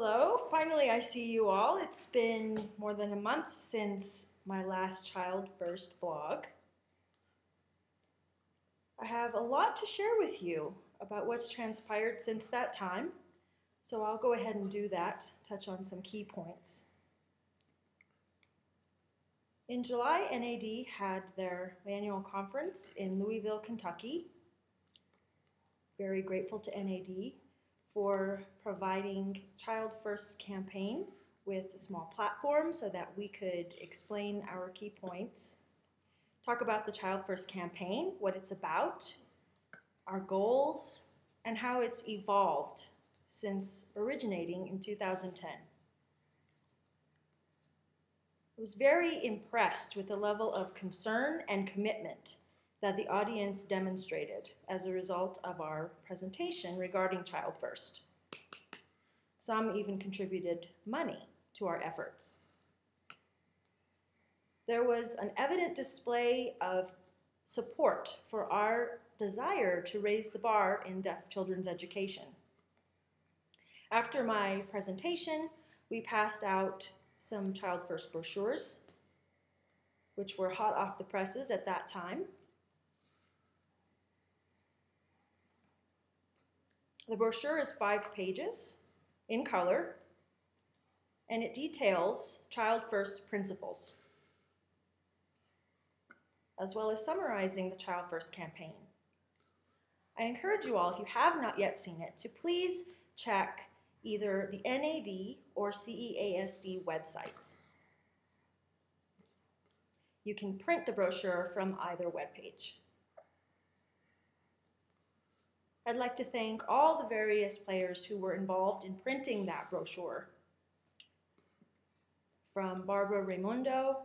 Hello, finally I see you all. It's been more than a month since my last Child First vlog. I have a lot to share with you about what's transpired since that time, so I'll go ahead and do that, touch on some key points. In July, NAD had their annual conference in Louisville, Kentucky. Very grateful to NAD for providing Child First campaign with a small platform so that we could explain our key points, talk about the Child First campaign, what it's about, our goals, and how it's evolved since originating in 2010. I was very impressed with the level of concern and commitment that the audience demonstrated as a result of our presentation regarding Child First. Some even contributed money to our efforts. There was an evident display of support for our desire to raise the bar in deaf children's education. After my presentation, we passed out some Child First brochures, which were hot off the presses at that time. The brochure is five pages in color, and it details Child First principles, as well as summarizing the Child First campaign. I encourage you all, if you have not yet seen it, to please check either the NAD or CEASD websites. You can print the brochure from either webpage. I'd like to thank all the various players who were involved in printing that brochure. From Barbara Raimondo,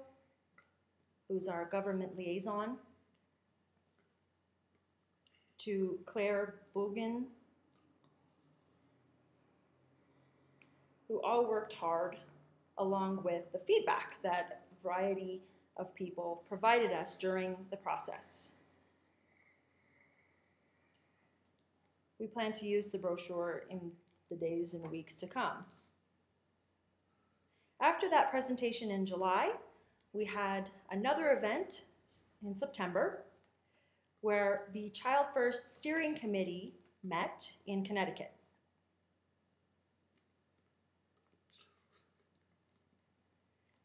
who's our government liaison, to Claire Bugen, who all worked hard along with the feedback that a variety of people provided us during the process. We plan to use the brochure in the days and weeks to come. After that presentation in July, we had another event in September where the Child First Steering Committee met in Connecticut.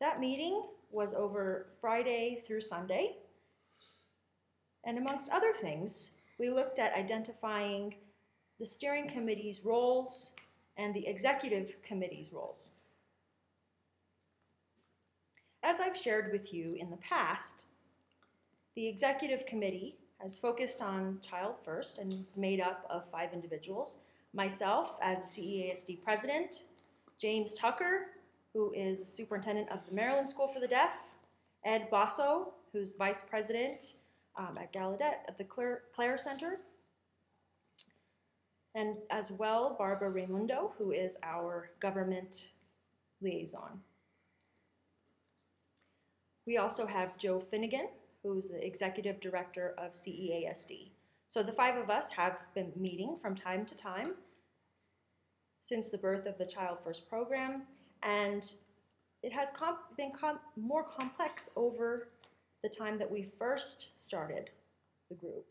That meeting was over Friday through Sunday. And amongst other things, we looked at identifying the steering committee's roles and the executive committee's roles. As I've shared with you in the past, the executive committee has focused on Child First and it's made up of five individuals. Myself as CEASD president, James Tucker, who is superintendent of the Maryland School for the Deaf, Ed Bosso, who's vice president um, at Gallaudet at the Clerc, Clerc Center, and as well Barbara Raimondo, who is our government liaison. We also have Joe Finnegan, who's the executive director of CEASD. So the five of us have been meeting from time to time since the birth of the Child First program, and it has been com more complex over the time that we first started the group.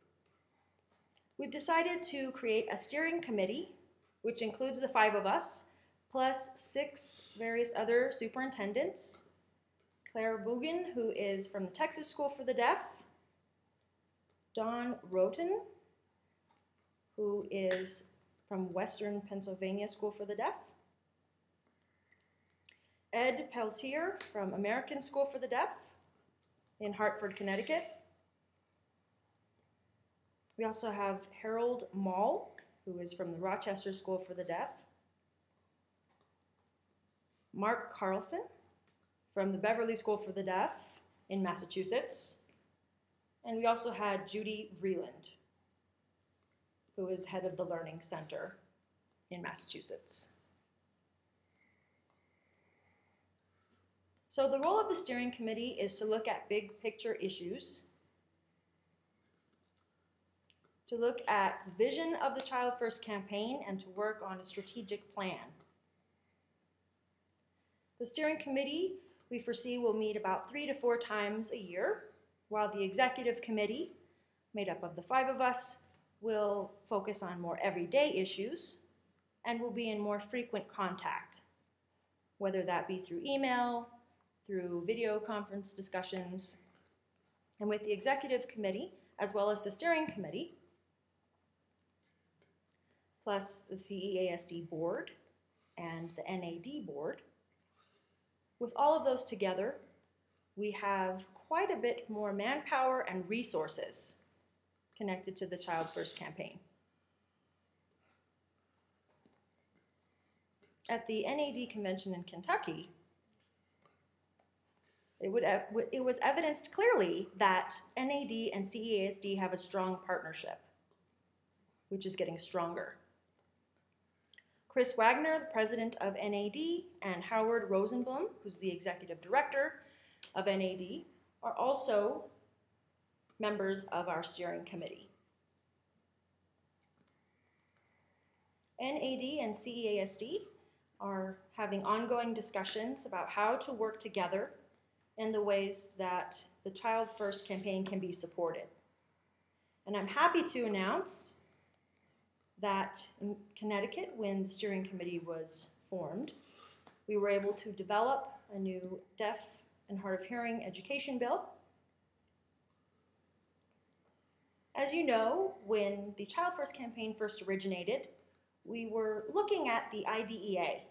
We've decided to create a steering committee, which includes the five of us, plus six various other superintendents. Claire Bugen, who is from the Texas School for the Deaf. Don Roten, who is from Western Pennsylvania School for the Deaf. Ed Peltier from American School for the Deaf in Hartford, Connecticut. We also have Harold Mowl, who is from the Rochester School for the Deaf. Mark Carlson from the Beverly School for the Deaf in Massachusetts. And we also had Judy Vreeland, who is head of the Learning Center in Massachusetts. So the role of the steering committee is to look at big picture issues to look at the vision of the Child First campaign and to work on a strategic plan. The steering committee, we foresee, will meet about three to four times a year, while the executive committee, made up of the five of us, will focus on more everyday issues and will be in more frequent contact, whether that be through email, through video conference discussions. And with the executive committee, as well as the steering committee, plus the CEASD board and the NAD board, with all of those together, we have quite a bit more manpower and resources connected to the Child First campaign. At the NAD convention in Kentucky, it, would, it was evidenced clearly that NAD and CEASD have a strong partnership, which is getting stronger. Chris Wagner, the president of NAD, and Howard Rosenblum, who's the executive director of NAD, are also members of our steering committee. NAD and CEASD are having ongoing discussions about how to work together in the ways that the Child First campaign can be supported. And I'm happy to announce that in Connecticut, when the steering committee was formed, we were able to develop a new deaf and hard of hearing education bill. As you know, when the Child First campaign first originated, we were looking at the IDEA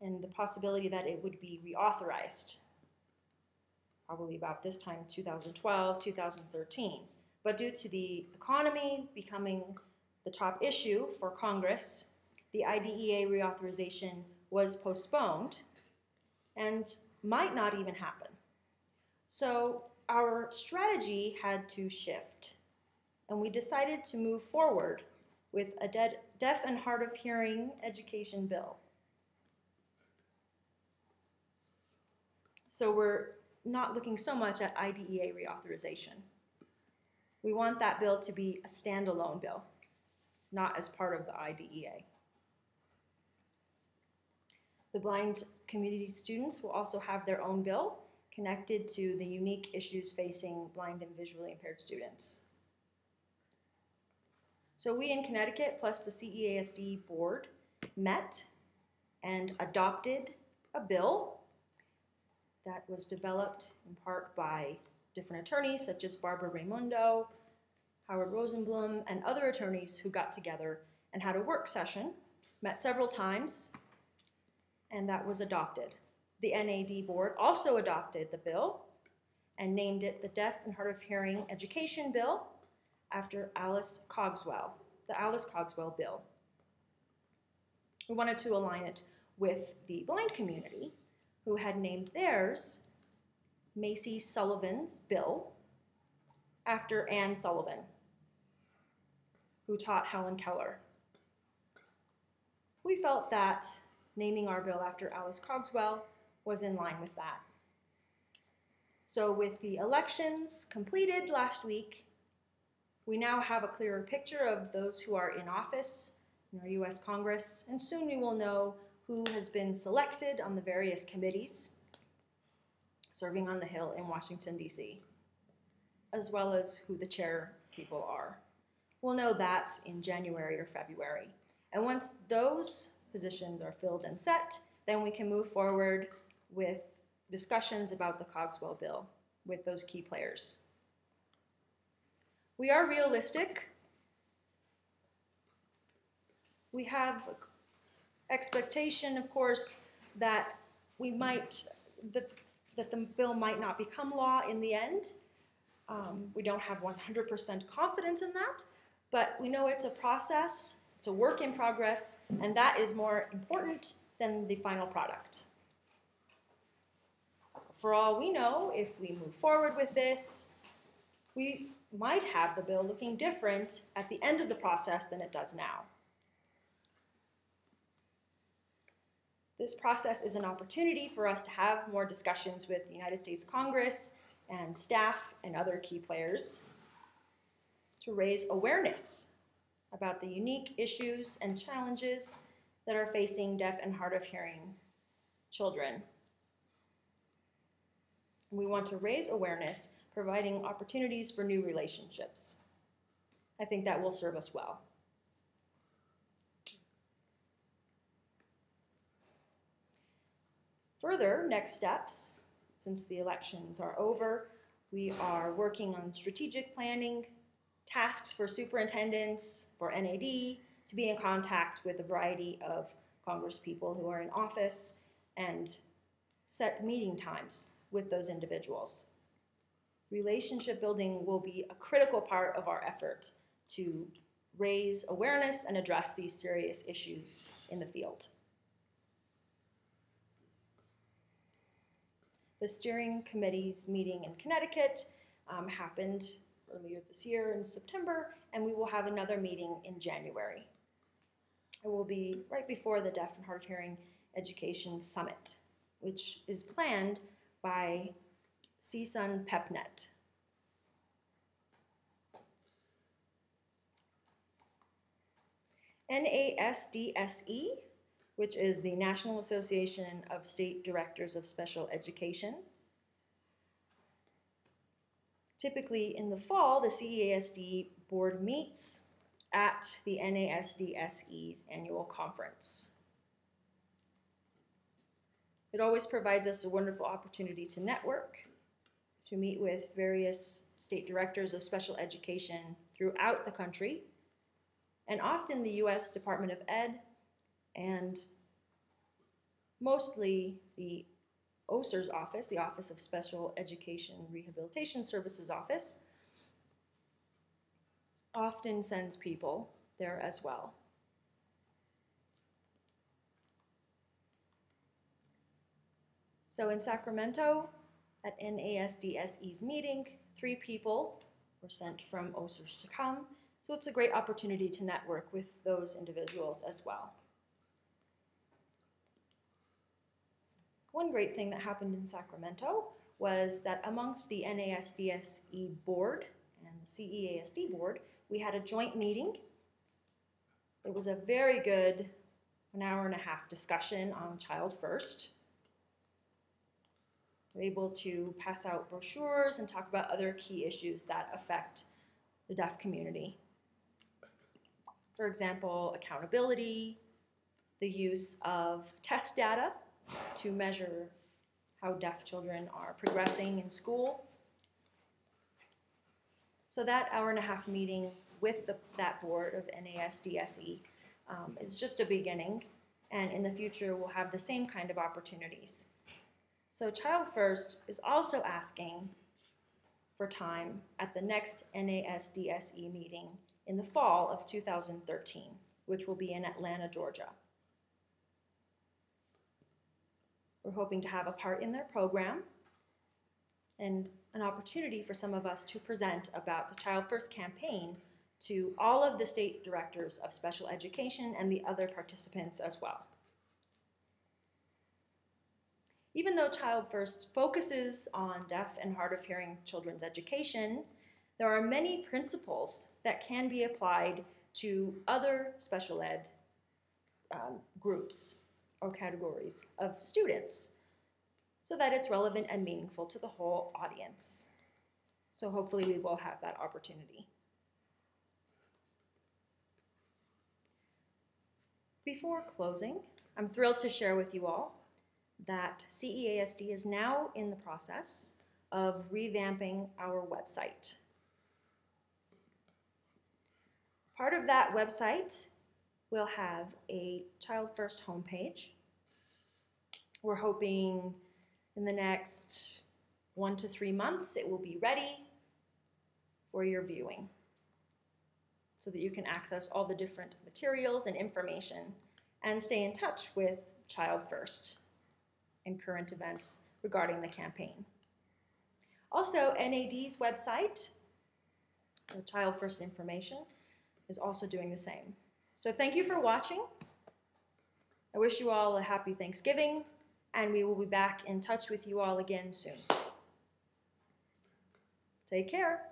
and the possibility that it would be reauthorized, probably about this time, 2012, 2013. But due to the economy becoming the top issue for Congress, the IDEA reauthorization was postponed and might not even happen. So our strategy had to shift, and we decided to move forward with a deaf and hard of hearing education bill. So we're not looking so much at IDEA reauthorization. We want that bill to be a standalone bill, not as part of the IDEA. The blind community students will also have their own bill connected to the unique issues facing blind and visually impaired students. So we in Connecticut plus the CEASD board met and adopted a bill that was developed in part by different attorneys such as Barbara Raimondo, Howard Rosenblum, and other attorneys who got together and had a work session, met several times, and that was adopted. The NAD board also adopted the bill and named it the Deaf and Hard of Hearing Education Bill after Alice Cogswell, the Alice Cogswell Bill. We wanted to align it with the blind community, who had named theirs Macy Sullivan's Bill after Anne Sullivan, who taught Helen Keller. We felt that naming our bill after Alice Cogswell was in line with that. So with the elections completed last week, we now have a clearer picture of those who are in office in our US Congress, and soon we will know who has been selected on the various committees serving on the Hill in Washington, D.C., as well as who the chair people are. We'll know that in January or February. And once those positions are filled and set, then we can move forward with discussions about the Cogswell bill with those key players. We are realistic. We have expectation, of course, that we might, that, that the bill might not become law in the end. Um, we don't have 100% confidence in that, but we know it's a process, it's a work in progress, and that is more important than the final product. So for all we know, if we move forward with this, we might have the bill looking different at the end of the process than it does now. This process is an opportunity for us to have more discussions with the United States Congress and staff and other key players to raise awareness about the unique issues and challenges that are facing deaf and hard of hearing children. We want to raise awareness, providing opportunities for new relationships. I think that will serve us well. Further, next steps, since the elections are over, we are working on strategic planning, tasks for superintendents, for NAD, to be in contact with a variety of congresspeople who are in office, and set meeting times with those individuals. Relationship building will be a critical part of our effort to raise awareness and address these serious issues in the field. The steering committee's meeting in Connecticut um, happened earlier this year in September, and we will have another meeting in January. It will be right before the Deaf and Hard of Hearing Education Summit, which is planned by CSUN PepNet. NASDSE, which is the National Association of State Directors of Special Education. Typically in the fall, the CEASD board meets at the NASDSE's annual conference. It always provides us a wonderful opportunity to network, to meet with various state directors of special education throughout the country, and often the US Department of Ed and mostly the OSER's office, the Office of Special Education Rehabilitation Services office, often sends people there as well. So in Sacramento, at NASDSE's meeting, three people were sent from OSERS to come. So it's a great opportunity to network with those individuals as well. One great thing that happened in Sacramento was that amongst the NASDSE board and the CEASD board, we had a joint meeting. It was a very good an hour and a half discussion on Child First. We're able to pass out brochures and talk about other key issues that affect the deaf community. For example, accountability, the use of test data to measure how deaf children are progressing in school. So that hour and a half meeting with the, that board of NASDSE um, is just a beginning, and in the future we'll have the same kind of opportunities. So Child First is also asking for time at the next NASDSE meeting in the fall of 2013, which will be in Atlanta, Georgia. We're hoping to have a part in their program and an opportunity for some of us to present about the Child First campaign to all of the state directors of special education and the other participants as well. Even though Child First focuses on deaf and hard of hearing children's education, there are many principles that can be applied to other special ed um, groups or categories of students so that it's relevant and meaningful to the whole audience. So hopefully we will have that opportunity. Before closing, I'm thrilled to share with you all that CEASD is now in the process of revamping our website. Part of that website will have a Child First homepage. We're hoping in the next one to three months it will be ready for your viewing so that you can access all the different materials and information and stay in touch with Child First and current events regarding the campaign. Also, NAD's website, Child First Information, is also doing the same. So thank you for watching. I wish you all a happy Thanksgiving, and we will be back in touch with you all again soon. Take care.